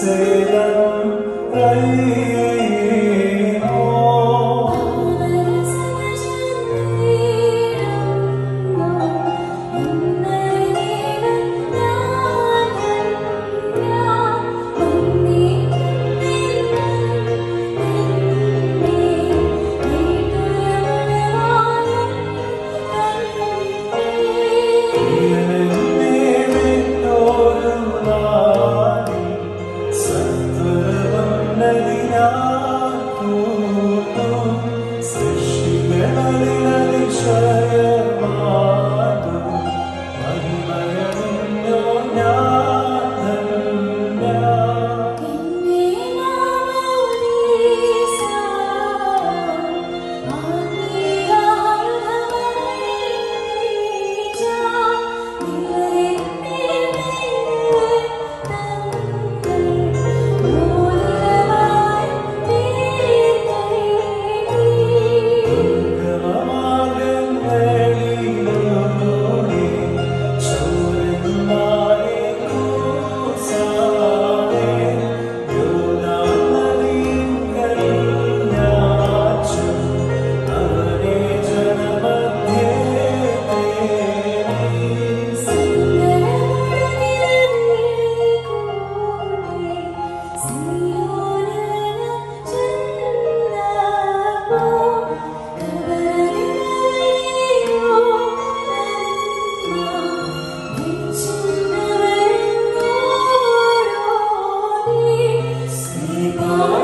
say 오.